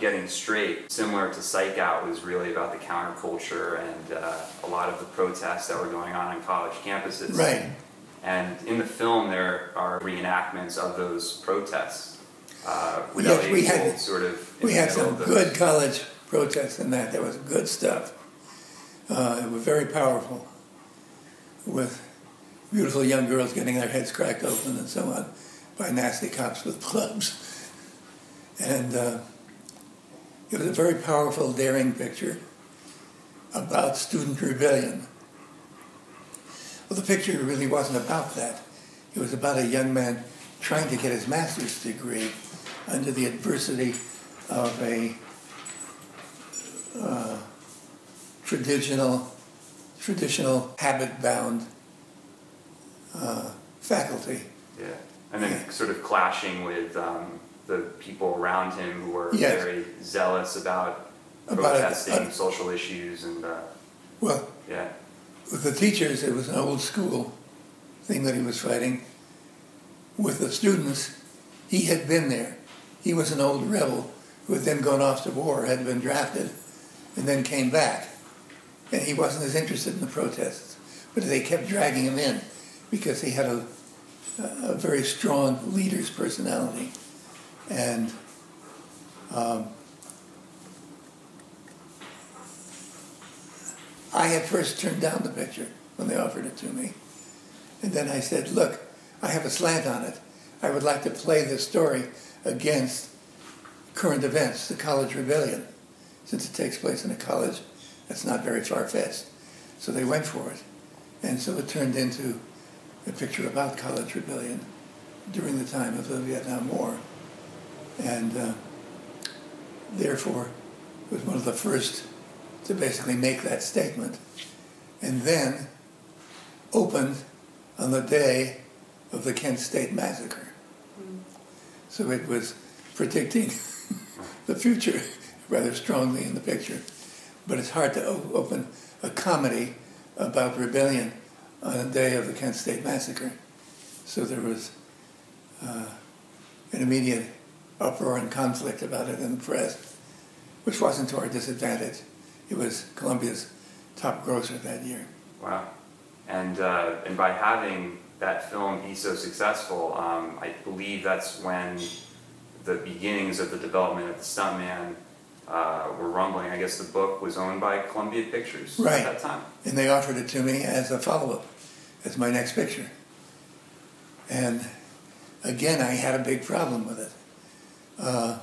getting straight, similar to Psych Out, was really about the counterculture and uh, a lot of the protests that were going on on college campuses. Right. And in the film, there are reenactments of those protests. Uh, Yes, we had- sort of. We had some good college protests in that. There was good stuff. Uh, it was very powerful with beautiful young girls getting their heads cracked open and so on by nasty cops with clubs. And uh, it was a very powerful, daring picture about student rebellion. Well, the picture really wasn't about that. It was about a young man trying to get his master's degree under the adversity of a uh, traditional, traditional habit-bound uh, faculty. Yeah. And then sort of clashing with um, the people around him who were Yes. very zealous about, About protesting Uh, social issues and, uh, Well, yeah. with the teachers, it was an old school thing that he was fighting. With the students, he had been there. He was an old rebel who had then gone off to war, had been drafted, and then came back. And he wasn't as interested in the protests, but they kept dragging him in because he had a, a very strong leader's personality. And um, I had first turned down the picture when they offered it to me. And then I said, look, I have a slant on it. I would like to play this story against current events, the college rebellion, since it takes place in a college that's not very far-fetched. So they went for it. And so it turned into a picture about college rebellion during the time of the Vietnam War. And uh, therefore, was one of the first to basically make that statement. And then opened on the day of the Kent State Massacre. So it was predicting the future rather strongly in the picture. But it's hard to o- open a comedy about rebellion on the day of the Kent State Massacre. So there was uh, an immediate uproar and conflict about it in the press, which wasn't to our disadvantage. It was Columbia's top grosser that year. Wow. And, uh, and by having that film be so successful, um, I believe that's when the beginnings of the development of the Stuntman uh, were rumbling. I guess the book was owned by Columbia Pictures Right. at that time. And they offered it to me as a follow-up, as my next picture. And again, I had a big problem with it. Uh,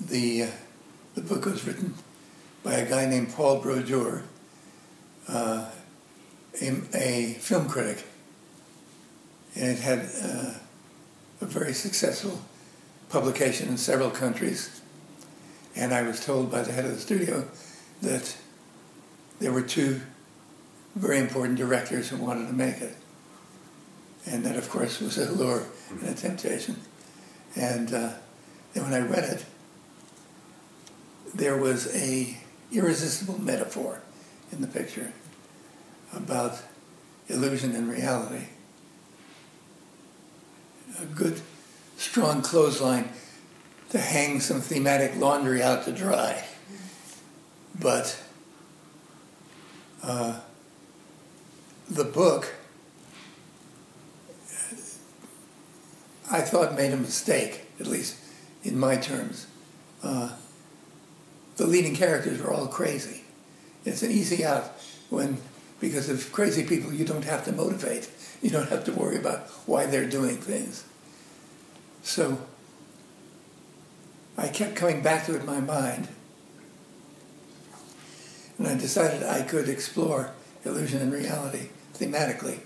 the, uh, the book was written by a guy named Paul Brodeur, uh, a, a film critic. And it had uh, a very successful publication in several countries. And I was told by the head of the studio that there were two very important directors who wanted to make it. And that, of course, was a lure and a temptation. And uh, when I read it, there was a irresistible metaphor in the picture about illusion and reality. A good, strong clothesline to hang some thematic laundry out to dry. But uh, the book, I thought made a mistake, at least in my terms. Uh, the leading characters were all crazy. It's an easy out when, because of crazy people, you don't have to motivate. You don't have to worry about why they're doing things. So I kept coming back to it in my mind. And I decided I could explore illusion and reality thematically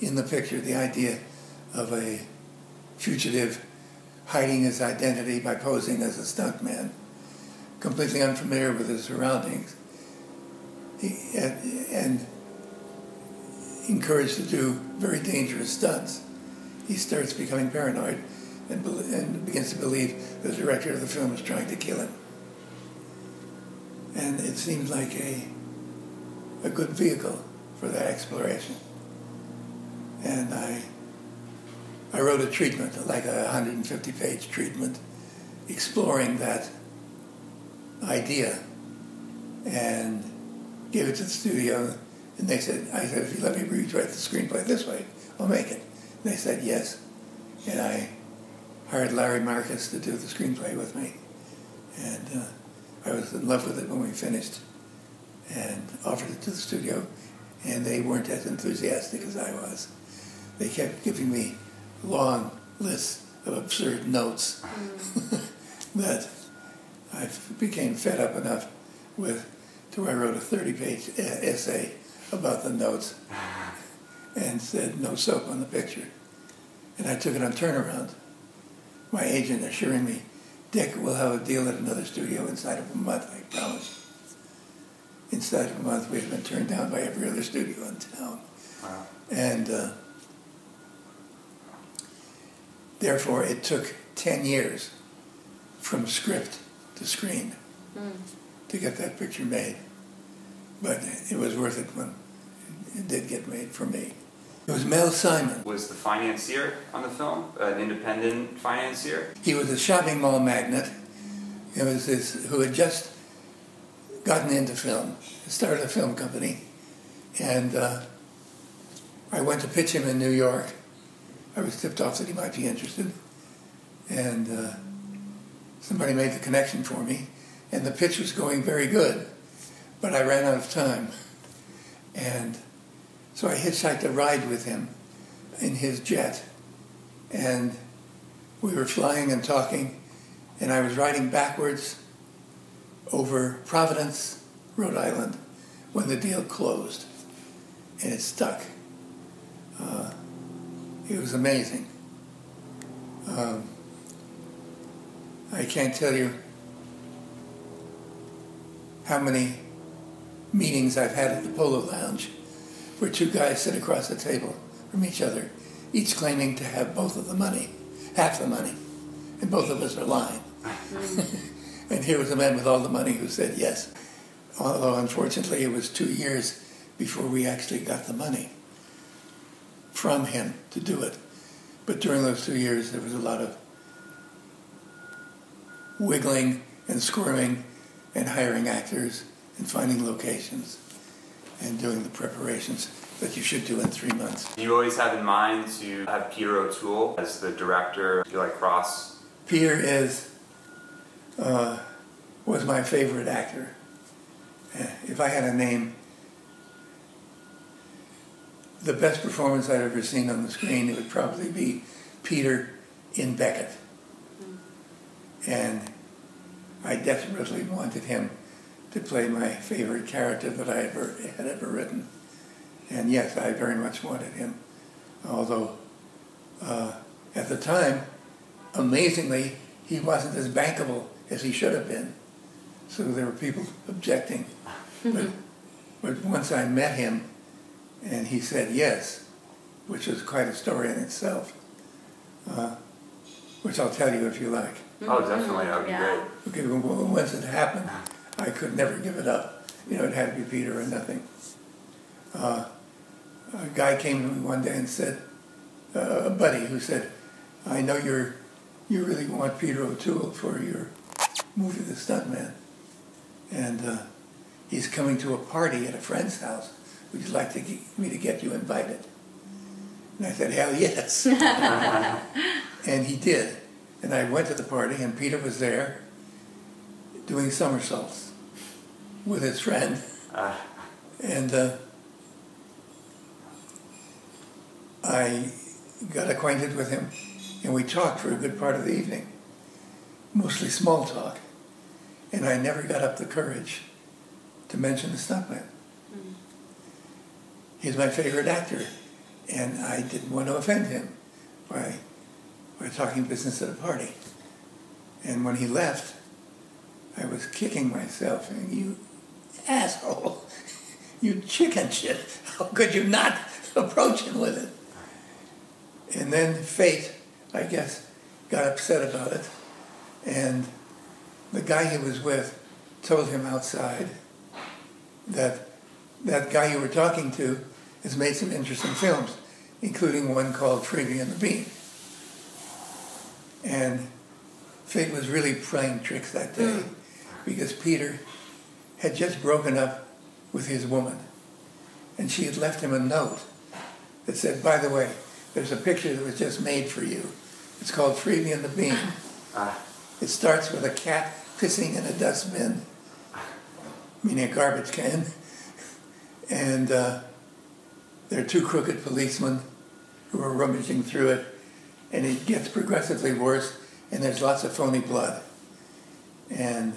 in the picture, the idea of a fugitive hiding his identity by posing as a stuntman, completely unfamiliar with his surroundings, he, and, and encouraged to do very dangerous stunts. He starts becoming paranoid and, and begins to believe the director of the film is trying to kill him. And it seemed like a, a good vehicle for that exploration. And I, I wrote a treatment, like a 150 page treatment, exploring that idea and gave it to the studio. And they said, I said, if you let me rewrite the screenplay this way, I'll make it. And they said yes. And I hired Larry Marcus to do the screenplay with me. And uh, I was in love with it when we finished and offered it to the studio. And they weren't as enthusiastic as I was. They kept giving me long list of absurd notes that I became fed up enough with to where I wrote a 30 page essay about the notes and said no soap on the picture. And I took it on turnaround. My agent assuring me, Dick, we'll have a deal at another studio inside of a month, I promise. Inside of a month, we had been turned down by every other studio in town. Wow. And uh, therefore, it took 10 years from script to screen to get that picture made. But it was worth it when it did get made for me. It was Mel Simon. Was the financier on the film an independent financier? He was a shopping mall magnate. It was this who had just gotten into film, started a film company, and uh, I went to pitch him in New York. I was tipped off that he might be interested, and uh, somebody made the connection for me, and the pitch was going very good, but I ran out of time, and so I hitchhiked a ride with him in his jet, and we were flying and talking, and I was riding backwards over Providence, Rhode Island, when the deal closed, and it stuck. Uh, it was amazing. Um, I can't tell you how many meetings I've had at the Polo Lounge where two guys sit across the table from each other, each claiming to have both of the money, half the money, and both of us are lying. and here was a man with all the money who said yes, although unfortunately it was two years before we actually got the money from him to do it. But during those two years, there was a lot of wiggling and squirming and hiring actors and finding locations and doing the preparations that you should do in three months. You always have in mind to have Peter O'Toole as the director. Eli Cross. Peter is uh, was my favorite actor. Uh, If I had a name, the best performance I'd ever seen on the screen, it would probably be Peter in Becket. And I desperately wanted him to play my favorite character that I ever had ever written. And yes, I very much wanted him. Although uh, at the time, amazingly, he wasn't as bankable as he should have been. So there were people objecting. But, but once I met him and he said yes, which was quite a story in itself, uh, which I'll tell you if you like. Oh, definitely. That would be Yeah. great. Okay, well, well, once it happened, I could never give it up. You know, it had to be Peter or nothing. Uh, a guy came to me one day and said, uh, a buddy who said, I know you're, you really want Peter O'Toole for your movie, The Stuntman. And uh, he's coming to a party at a friend's house. Would you like to get, me to get you invited? And I said, hell yes. and he did. And I went to the party, and Peter was there doing somersaults with his friend. Uh, And uh, I got acquainted with him, and we talked for a good part of the evening, mostly small talk. And I never got up the courage to mention the stuntman. He's my favorite actor, and I didn't want to offend him by, by talking business at a party. And when he left, I was kicking myself, and you asshole, you chicken shit, how could you not approach him with it? And then fate, I guess, got upset about it, and the guy he was with told him outside that that guy you were talking to has made some interesting films, including one called Freebie and the Bean. And fate was really playing tricks that day because Peter had just broken up with his woman and she had left him a note that said, by the way, there's a picture that was just made for you. It's called Freebie and the Bean. Ah, It starts with a cat pissing in a dustbin, meaning a garbage can, and uh, there are two crooked policemen who are rummaging through it, and it gets progressively worse, and there's lots of phony blood. And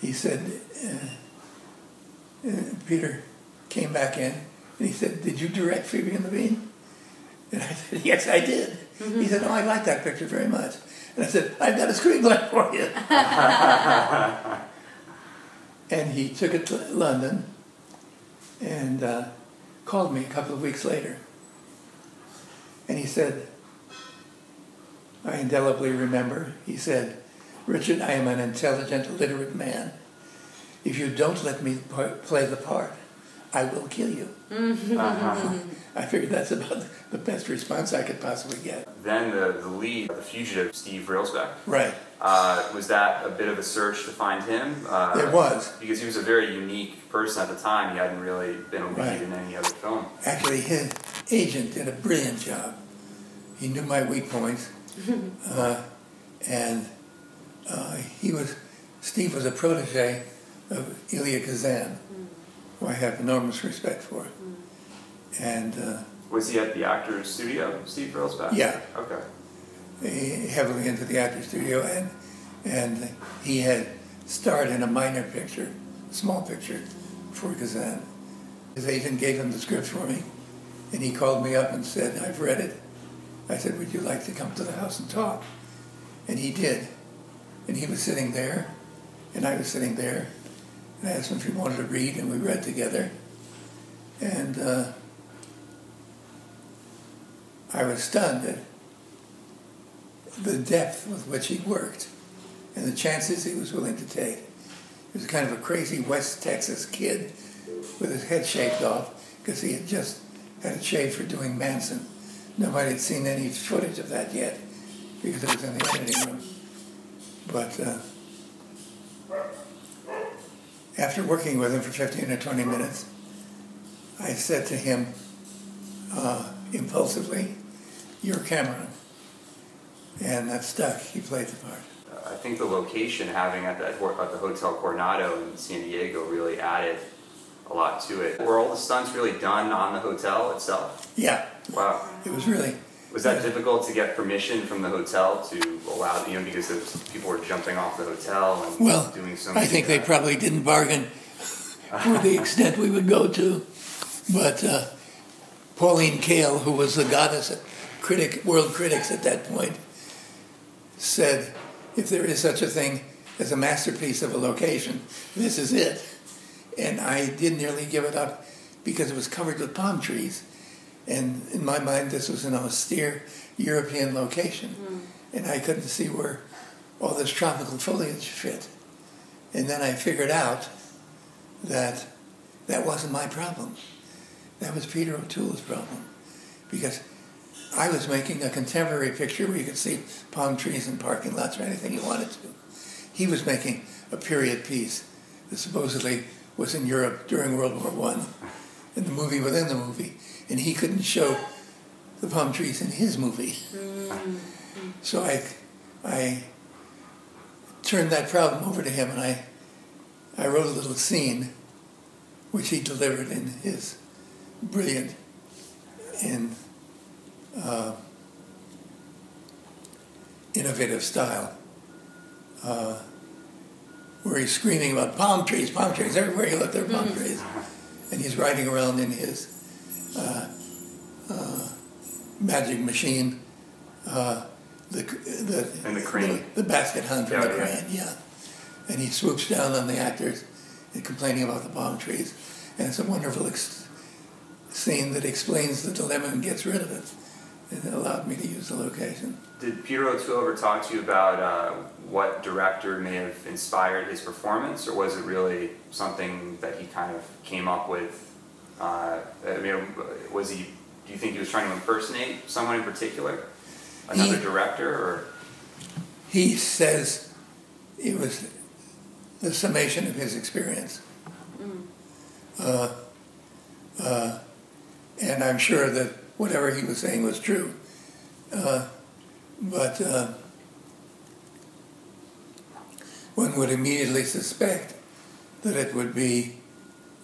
he said, uh, uh, Peter came back in, and he said, "Did you direct Freebie and the Bean?" And I said, "Yes, I did." He said, "Oh, I like that picture very much." And I said, "I've got a screenplay for you." and he took it to London, and uh, called me a couple of weeks later, and he said, "I indelibly remember." He said, "Richard, I am an intelligent, literate man. If you don't let me play the part, I will kill you." uh-huh. I figured that's about the best response I could possibly get. Then the, the lead, the fugitive, Steve Railsback. Right. Uh, was that a bit of a search to find him? Uh, It was. Because he was a very unique person at the time. He hadn't really been a lead Right. in any other film. Actually, his agent did a brilliant job. He knew my weak points, uh, and uh, he was Steve was a protege of Elia Kazan, who I have enormous respect for. And uh, Was he at the Actors Studio, Steve Railsback? Yeah. Okay. he heavily into the Actors studio, and and he had starred in a minor picture, small picture, for Kazan. His agent gave him the script for me, and he called me up and said, "I've read it." I said, "Would you like to come to the house and talk?" And he did, and he was sitting there, and I was sitting there, I asked him if he wanted to read, and we read together, and. Uh, I was stunned at the depth with which he worked and the chances he was willing to take. He was kind of a crazy West Texas kid with his head shaved off because he had just had it shaved for doing Manson. Nobody had seen any footage of that yet because it was in the editing room. But uh, after working with him for 15 or 20 minutes, I said to him uh, impulsively, You're Cameron. And that stuck. He played the part. I think the location having at, that, at the Hotel Coronado in San Diego really added a lot to it. Were all the stunts really done on the hotel itself? Yeah, Wow. it was really. Was that difficult to get permission from the hotel to allow, you know, because people were jumping off the hotel and Well, doing so I think they uh, probably didn't bargain for the extent we would go to. But uh, Pauline Kael, who was the goddess of critic, world critics at that point, said, if there is such a thing as a masterpiece of a location, this is it. And I did nearly give it up because it was covered with palm trees. And in my mind, this was an austere European location. Hmm. And I couldn't see where all this tropical foliage fit. And then I figured out that that wasn't my problem. That was Peter O'Toole's problem. Because I was making a contemporary picture where you could see palm trees and parking lots or anything you wanted to. He was making a period piece that supposedly was in Europe during World War One, and the movie within the movie, and he couldn't show the palm trees in his movie. So I, I turned that problem over to him, and I, I wrote a little scene, which he delivered in his brilliant and uh, innovative style, uh, where he's screaming about palm trees, palm trees. Everywhere you look, there are palm trees, and he's riding around in his magic machine. Uh, the, the, And the crane. the, the basket hunt from Yeah, the crane, yeah. And he swoops down on the actors and complaining about the palm trees. And it's a wonderful ex- scene that explains the dilemma and gets rid of it. And it allowed me to use the location. Did Peter O'Toole ever talk to you about uh, what director may have inspired his performance, or was it really something that he kind of came up with? Uh, I mean, was he? Do you think he was trying to impersonate someone in particular, another He- director, or he says it was the summation of his experience. Uh, uh, and I'm sure that whatever he was saying was true. Uh, but uh, one would immediately suspect that it would be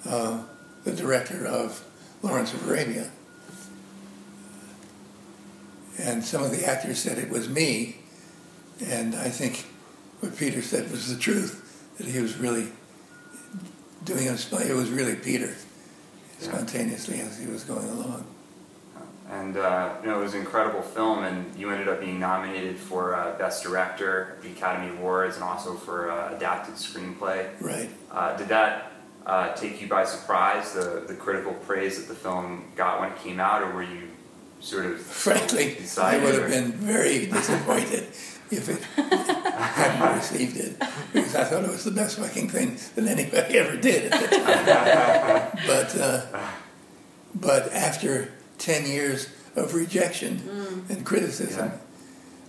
uh, the director of Lawrence of Arabia. And some of the actors said it was me, and I think what Peter said was the truth, that he was really doing it, it was really Peter, spontaneously as he was going along. And uh, you know, it was an incredible film, and you ended up being nominated for uh, Best Director at the Academy Awards and also for uh, Adapted Screenplay. Right. Uh, did that uh, take you by surprise, the, the critical praise that the film got when it came out, or were you sort of Frankly, I would have or- been very disappointed if it hadn't received it, because I thought it was the best fucking thing that anybody ever did at the time. but, uh, but after 10 years of rejection and criticism,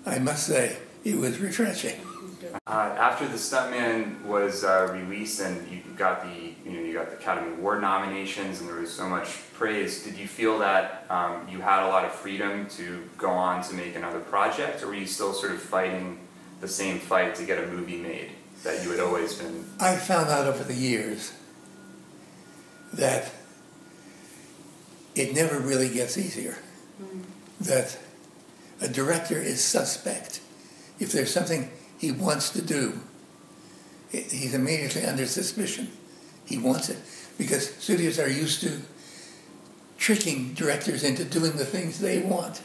I must say it was refreshing. Uh, after the Stuntman was uh, released and you got the you know you got the Academy Award nominations and there was so much praise, did you feel that um, you had a lot of freedom to go on to make another project, or were you still sort of fighting the same fight to get a movie made that you had always been? I found out over the years that it never really gets easier. That a director is suspect. If there's something he wants to do, he's immediately under suspicion. He wants it because studios are used to tricking directors into doing the things they want.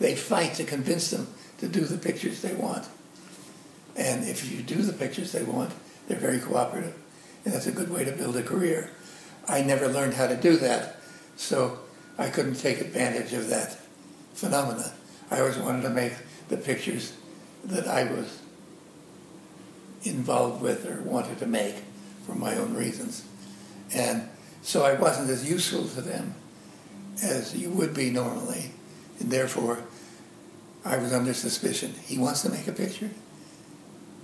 They fight to convince them to do the pictures they want. And if you do the pictures they want, they're very cooperative. And that's a good way to build a career. I never learned how to do that, so I couldn't take advantage of that phenomena. I always wanted to make the pictures that I was involved with or wanted to make for my own reasons. And so I wasn't as useful to them as you would be normally. And therefore, I was under suspicion. He wants to make a picture?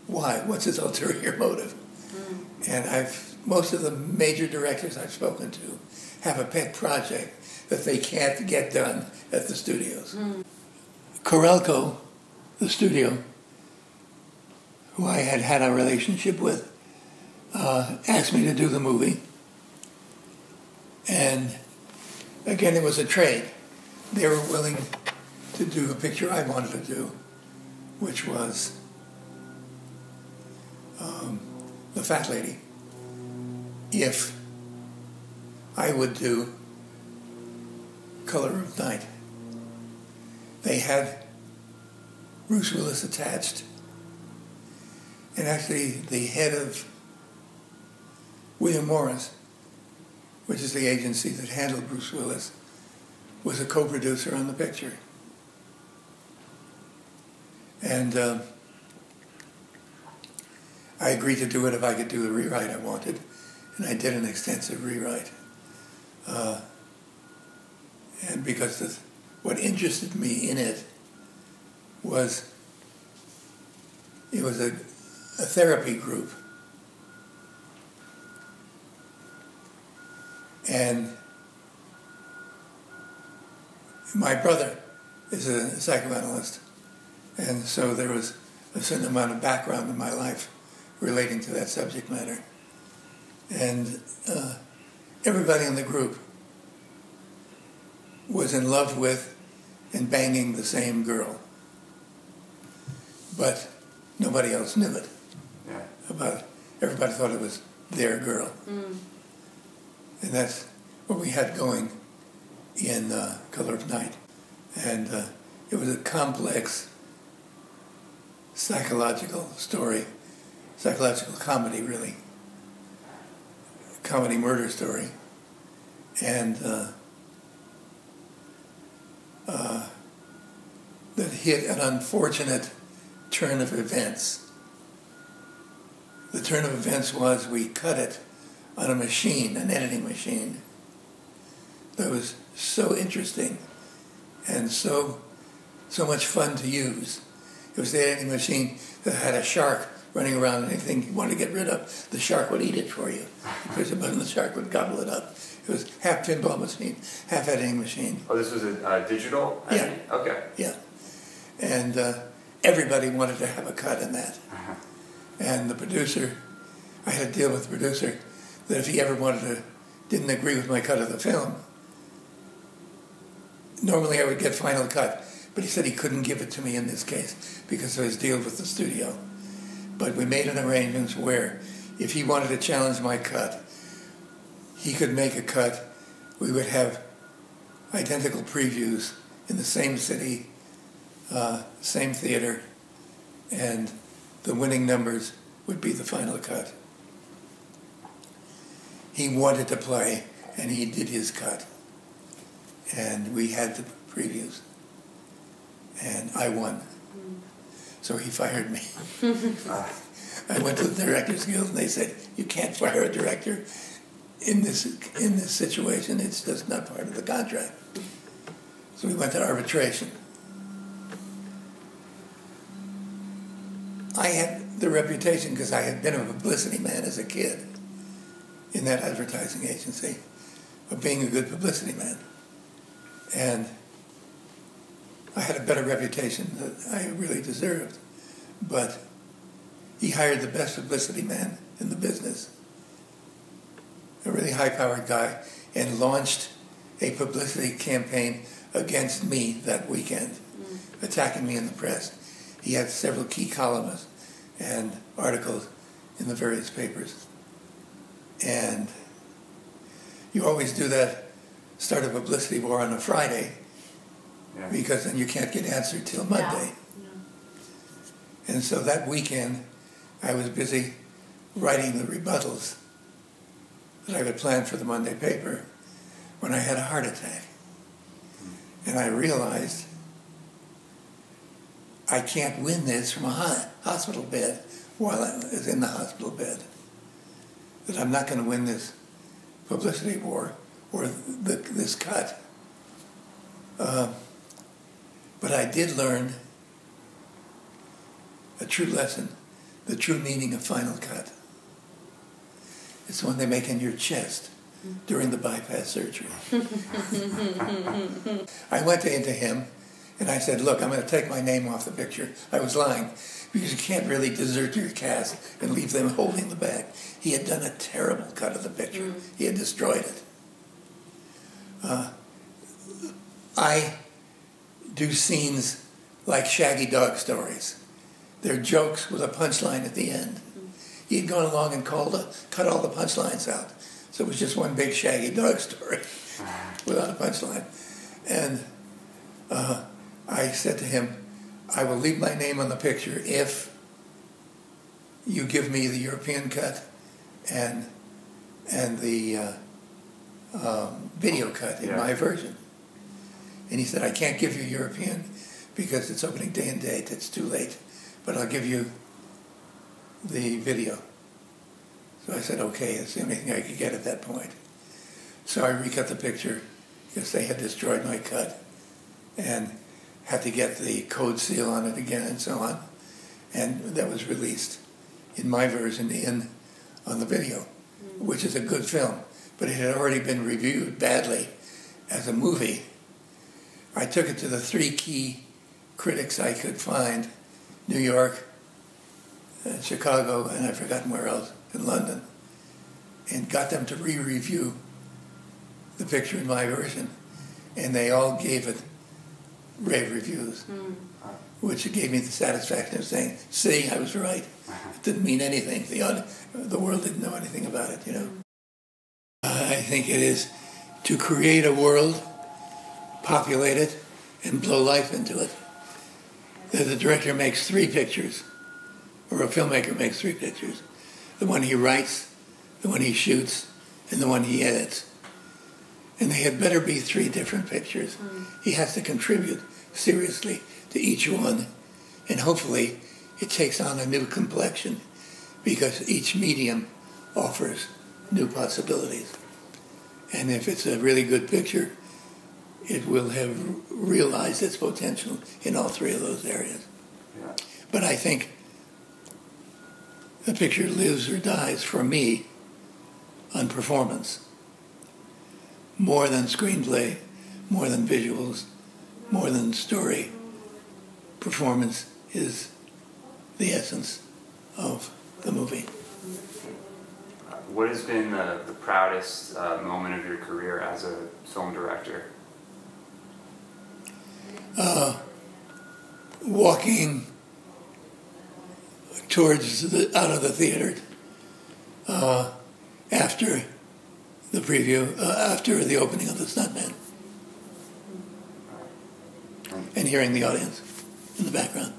Why? What's his ulterior motive? Hmm. And I've most of the major directors I've spoken to have a pet project that they can't get done at the studios. Hmm. Carolco, the studio, who I had had a relationship with, uh, asked me to do the movie. And again, it was a trade. They were willing to do a picture I wanted to do, which was um, The Fat Lady. If I would do Color of Night. They had Bruce Willis attached. And actually, the head of William Morris, which is the agency that handled Bruce Willis, was a co producer on the picture. And um, I agreed to do it if I could do the rewrite I wanted. And I did an extensive rewrite. Uh, and because the, what interested me in it was it was a, a therapy group. And my brother is a psychoanalyst. And so there was a certain amount of background in my life relating to that subject matter. And uh, everybody in the group was in love with and banging the same girl. But nobody else knew it Yeah. about. Everybody thought it was their girl. And that's what we had going in uh, Color of Night. And uh, it was a complex psychological story, psychological comedy, really. Comedy murder story. And uh, uh, that hit an unfortunate turn of events. The turn of events was we cut it on a machine, an editing machine, that was so interesting and so so much fun to use. It was the editing machine that had a shark running around. And anything you wanted to get rid of, the shark would eat it for you. You push a button, the shark would gobble it up. It was half pinball machine, half editing machine. Oh, this was a uh, digital? Yeah. editing? Okay. Yeah. And uh, everybody wanted to have a cut in that. Uh-huh. And the producer, I had a deal with the producer that if he ever wanted to, didn't agree with my cut of the film, normally I would get final cut. But he said he couldn't give it to me in this case because of his deal with the studio. But we made an arrangement where if he wanted to challenge my cut, he could make a cut. We would have identical previews in the same city, uh, same theater, and the winning numbers would be the final cut. He wanted to play, and he did his cut. And we had the previews. And I won. So he fired me. I went to the Directors Guild, and they said, "You can't fire a director in this in this situation. It's just not part of the contract." So we went to arbitration. I had the reputation because I had been a publicity man as a kid in that advertising agency of being a good publicity man. And I had a better reputation than I really deserved. But he hired the best publicity man in the business, a really high powered guy, and launched a publicity campaign against me that weekend, mm. attacking me in the press. He had several key columnists and articles in the various papers. And you always do that, start a publicity war on a Friday, Yeah. because then you can't get answered till Monday. And so that weekend, I was busy writing the rebuttals that I had planned for the Monday paper when I had a heart attack. Hmm. And I realized I can't win this from a hospital bed while I was in the hospital bed. That I'm not going to win this publicity war or the, this cut. Uh, but I did learn a true lesson, the true meaning of final cut. It's the one they make in your chest during the bypass surgery. I went into him and I said, Look, I'm going to take my name off the picture. I was lying because you can't really desert your cast and leave them holding the bag. He had done a terrible cut of the picture, he had destroyed it. Uh, I do scenes like Shaggy Dog stories. They're jokes with a punchline at the end. He'd gone along and called a, cut all the punchlines out. So it was just one big Shaggy Dog story without a punchline. And uh, I said to him, I will leave my name on the picture if you give me the European cut and and the uh, um, video cut in Yeah. my version. And he said, I can't give you European because it's opening day and date. It's too late. But I'll give you the video. So I said, okay, it's the only thing I could get at that point. So I recut the picture because they had destroyed my cut and had to get the code seal on it again and so on. And that was released in my version in on the video, which is a good film, but it had already been reviewed badly as a movie. I took it to the three key critics I could find New York, uh, Chicago, and I've forgotten where else, in London, and got them to re review the picture in my version. And they all gave it rave reviews, which gave me the satisfaction of saying, see, I was right. Uh-huh. It didn't mean anything. The, the world didn't know anything about it, you know. I think it is to create a world, populate it, and blow life into it. That the director makes three pictures, or a filmmaker makes three pictures the one he writes, the one he shoots, and the one he edits. And they had better be three different pictures. Hmm. He has to contribute seriously to each one, and hopefully it takes on a new complexion because each medium offers new possibilities. And if it's a really good picture, it will have realized its potential in all three of those areas. Yeah. But I think the picture lives or dies for me on performance. More than screenplay, more than visuals, more than story. Performance is the essence of the movie. What has been the, the proudest uh, moment of your career as a film director? Uh, walking towards the out of the theater uh, after the preview, uh, after the opening of the Stuntman, and hearing the audience in the background.